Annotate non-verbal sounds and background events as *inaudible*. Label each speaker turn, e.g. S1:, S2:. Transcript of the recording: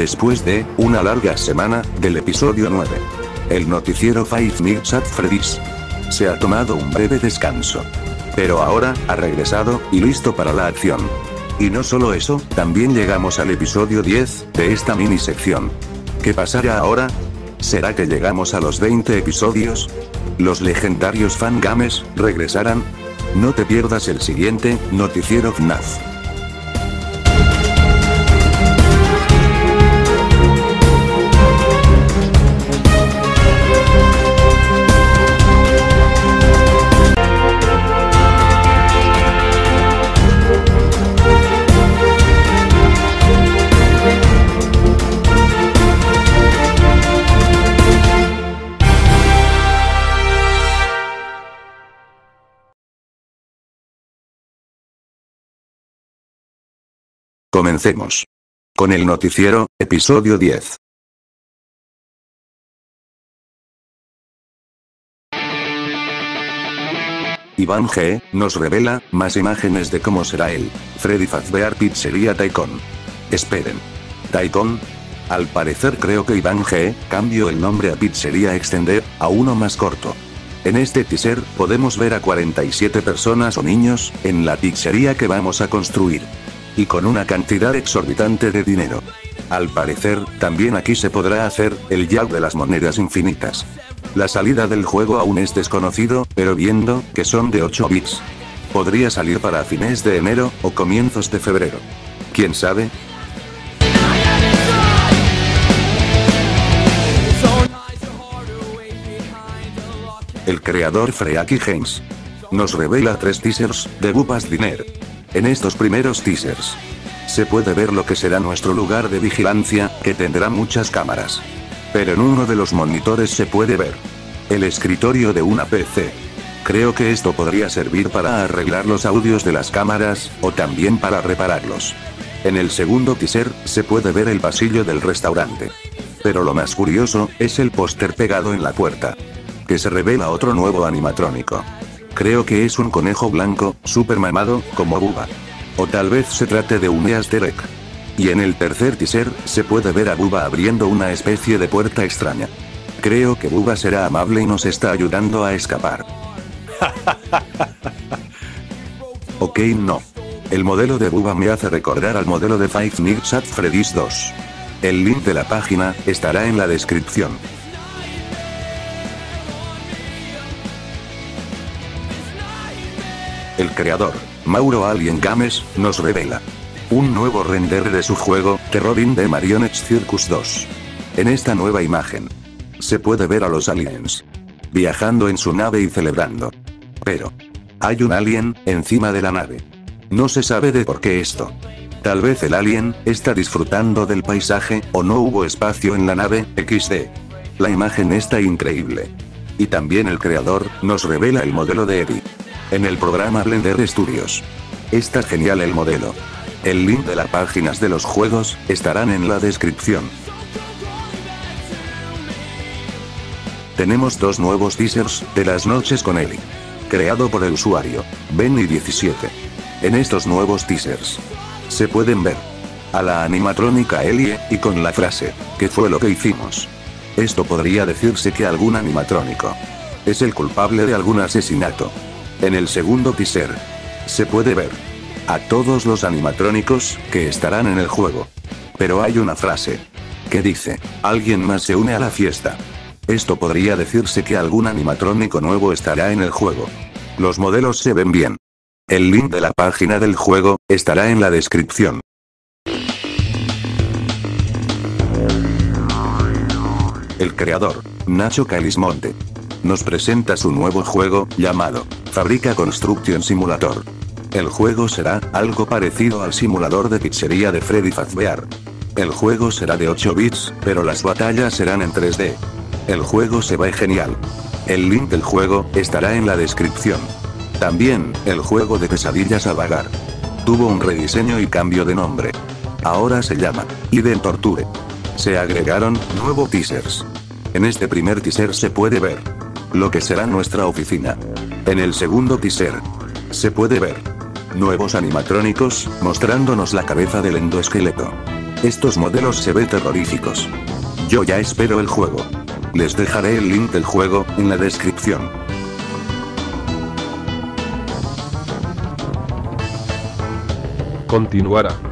S1: Después de una larga semana del episodio 9. El noticiero Five Nights at Freddy's se ha tomado un breve descanso. Pero ahora, ha regresado, y listo para la acción. Y no solo eso, también llegamos al episodio 10, de esta mini sección. ¿Qué pasará ahora? ¿Será que llegamos a los 20 episodios? ¿Los legendarios fangames, regresarán? No te pierdas el siguiente, noticiero FNAF. Comencemos. Con el noticiero, episodio 10. Iván G. nos revela más imágenes de cómo será el Freddy Fazbear Pizzería Taikon. Esperen. ¿Taikon? Al parecer creo que Iván G. cambió el nombre a Pizzería Extender, a uno más corto. En este teaser, podemos ver a 47 personas o niños, en la pizzería que vamos a construir. Y con una cantidad exorbitante de dinero. Al parecer, también aquí se podrá hacer, el jack de las monedas infinitas. La salida del juego aún es desconocido, pero viendo, que son de 8 bits. Podría salir para fines de enero, o comienzos de febrero. ¿Quién sabe? El creador Freaky Games nos revela tres teasers de Bupas Diner. En estos primeros teasers se puede ver lo que será nuestro lugar de vigilancia, que tendrá muchas cámaras. Pero en uno de los monitores se puede ver el escritorio de una PC. Creo que esto podría servir para arreglar los audios de las cámaras, o también para repararlos. En el segundo teaser, se puede ver el pasillo del restaurante. Pero lo más curioso, es el póster pegado en la puerta. Que se revela otro nuevo animatrónico. Creo que es un conejo blanco, super mamado, como Buba. O tal vez se trate de un easter. Y en el tercer teaser, se puede ver a Buba abriendo una especie de puerta extraña. Creo que Buba será amable y nos está ayudando a escapar. *laughs* ok, no. El modelo de Buba me hace recordar al modelo de Five Nights at Freddy's 2. El link de la página estará en la descripción. El creador, Mauro Alien Games, nos revela un nuevo render de su juego, Terror in the Marionette Circus 2. En esta nueva imagen, se puede ver a los aliens viajando en su nave y celebrando. Pero, hay un alien encima de la nave. No se sabe de por qué esto. Tal vez el alien está disfrutando del paisaje, o no hubo espacio en la nave, XD. La imagen está increíble. Y también el creador nos revela el modelo de Eddie. En el programa Blender Studios. Está genial el modelo. El link de las páginas de los juegos estarán en la descripción. Tenemos dos nuevos teasers de las noches con Ellie. Creado por el usuario Benny17. En estos nuevos teasers se pueden ver a la animatrónica Ellie y con la frase ¿qué fue lo que hicimos? Esto podría decirse que algún animatrónico es el culpable de algún asesinato. En el segundo teaser se puede ver a todos los animatrónicos que estarán en el juego. Pero hay una frase que dice, alguien más se une a la fiesta. Esto podría decirse que algún animatrónico nuevo estará en el juego. Los modelos se ven bien. El link de la página del juego estará en la descripción. El creador, Nacho Calismonte, nos presenta su nuevo juego, llamado Fabrica Construction Simulator. El juego será algo parecido al simulador de pizzería de Freddy Fazbear. El juego será de 8 bits, pero las batallas serán en 3D. El juego se ve genial. El link del juego estará en la descripción. También, el juego de pesadillas a vagar. Tuvo un rediseño y cambio de nombre. Ahora se llama Iden Torture. Se agregaron nuevos teasers. En este primer teaser se puede ver lo que será nuestra oficina. En el segundo teaser se puede ver nuevos animatrónicos mostrándonos la cabeza del endoesqueleto. Estos modelos se ven terroríficos. Yo ya espero el juego. Les dejaré el link del juego, en la descripción.
S2: Continuará.